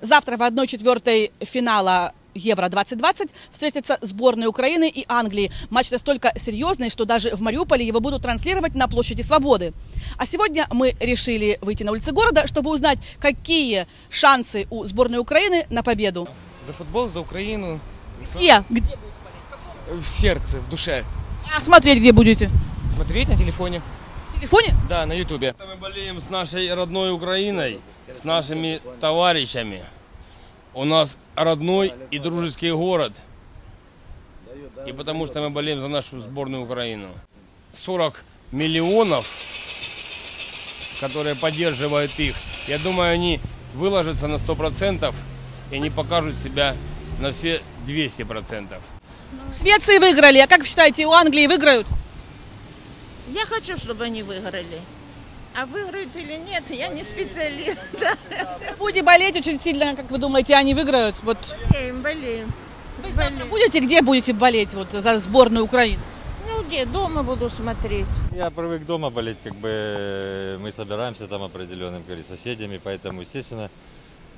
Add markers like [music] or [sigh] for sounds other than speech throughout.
Завтра в 1-4 финала Евро-2020 встретятся сборные Украины и Англии. Матч настолько серьезный, что даже в Мариуполе его будут транслировать на площади Свободы. А сегодня мы решили выйти на улицы города, чтобы узнать, какие шансы у сборной Украины на победу. За футбол, за Украину. Где? Где? В сердце, в душе. А смотреть где будете? Смотреть на телефоне. Телефоне? Да, на ютубе. Мы болеем с нашей родной Украиной, с нашими товарищами. У нас родной и дружеский город. И потому что мы болеем за нашу сборную Украину. 40 миллионов, которые поддерживают их, я думаю, они выложатся на 100% и они покажут себя на все 200%. В Швеции выиграли, а как вы считаете, у Англии выиграют? Я хочу, чтобы они выиграли. А выиграют или нет, я не специалист. Да. Будете болеть очень сильно, как вы думаете, они выиграют? Вот Болеем, болеем. вы завтра будете, где будете болеть вот, за сборную Украины? Ну где, дома буду смотреть. Я привык дома болеть, как бы мы собираемся там определенными как говорится, соседями, поэтому, естественно,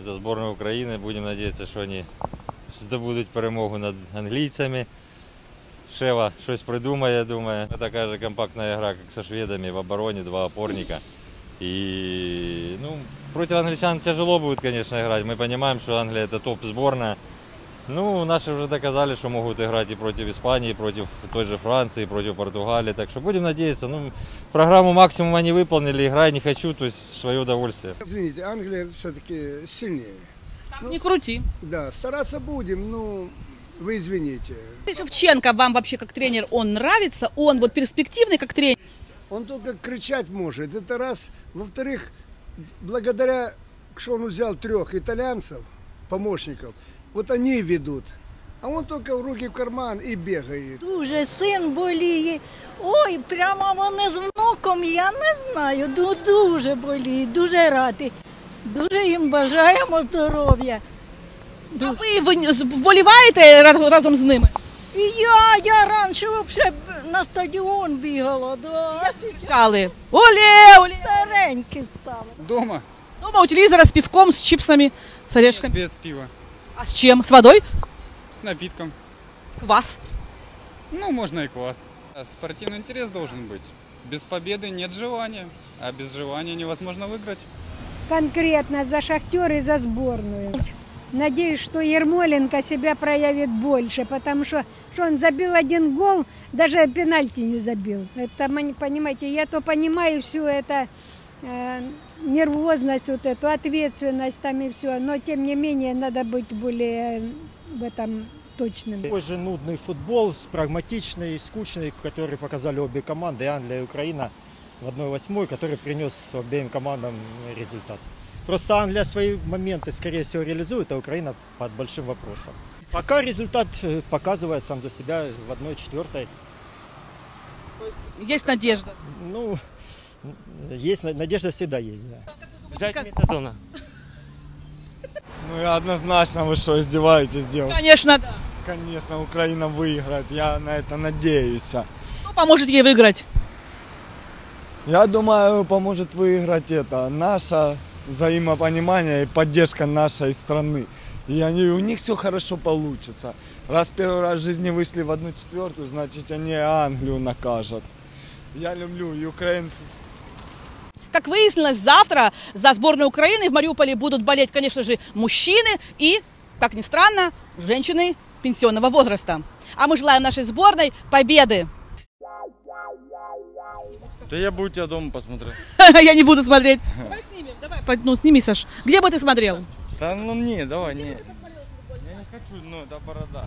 за сборную Украины будем надеяться, що вони здобудуть перемогу над англійцями. Шева щось придумає, я думаю. Це така же компактна гра, як со шведами в обороні, два опорника. И, ну, против англичан тяжело будет, конечно, играть. Мы понимаем, что Англия это топ сборная. Ну, наши уже доказали, что могут играть и против Испании, и против той же Франции, и против Португалии. Так что будем надеяться. Ну, программу максимум они выполнили, играй не хочу, то есть свое удовольствие. Извините, Англия все-таки сильнее. Не крути. Да, стараться будем, ну, вы извините. Шевченко вам вообще как тренер, он нравится? Он вот перспективный как тренер? Он только кричать может, это раз. Во-вторых, благодаря, что он взял трех итальянцев, помощников, вот они ведут. А он только в руки в карман и бегает. Дуже син боліє. Ой, прямо вони з внуком, я не знаю. Ду- Дуже боліють, дуже раді. Дуже їм бажаємо здоров'я. А ви, ви вболіваєте раз- разом з ними? І я, я раніше взагалі на стадіон бігала, да. Кричали. Оле, оле. Старенькі стали. Дома, Дома у телевизора с пивком, с чипсами, с орешками. без пива, А с чем? С водой? с напитком. Квас. Ну, можно и квас. А Спортивный интерес должен быть. Без победы нет желания, а без желания невозможно выиграть. конкретно за «Шахтер» и за сборную. Надеюсь, что Ермоленко себя проявит больше, потому что, что он забил один гол, даже пенальти не забил. Это, понимаете, я то понимаю всю эту э, нервозность, вот эту ответственность там и все, но тем не менее надо быть более э, в этом точным. Такой нудный футбол, прагматичный, скучный, который показали обе команды, и Англия и Украина в 1-8, который принес обеим командам результат. Просто Англия свои моменты, скорее всего, реализует, а Украина под большим вопросом. Пока результат э, показывает сам за себя в 1-4. Есть надежда. Ну, есть, на- надежда всегда есть, да. Взять метадона. Ну, я однозначно, вы что, издеваетесь, девушка? Конечно, да. Конечно, Украина выиграет, я на это надеюсь. Кто поможет ей выиграть? Я думаю, поможет выиграть это, наше взаимопонимание и поддержка нашей страны. И они, у них все хорошо получится. Раз первый раз в жизни вышли в одну четвертую, значит они Англию накажут. Я люблю Украину. Как выяснилось, завтра за сборную Украины в Мариуполе будут болеть, конечно же, мужчины и, как ни странно, женщины пенсионного возраста. А мы желаем нашей сборной победы. Да я бы у тебя дома посмотрел. [laughs] Я не буду смотреть. Давай Ну, сними, Саш. Где бы ты смотрел? Да ну не, давай, не. Я не хочу, ну это борода.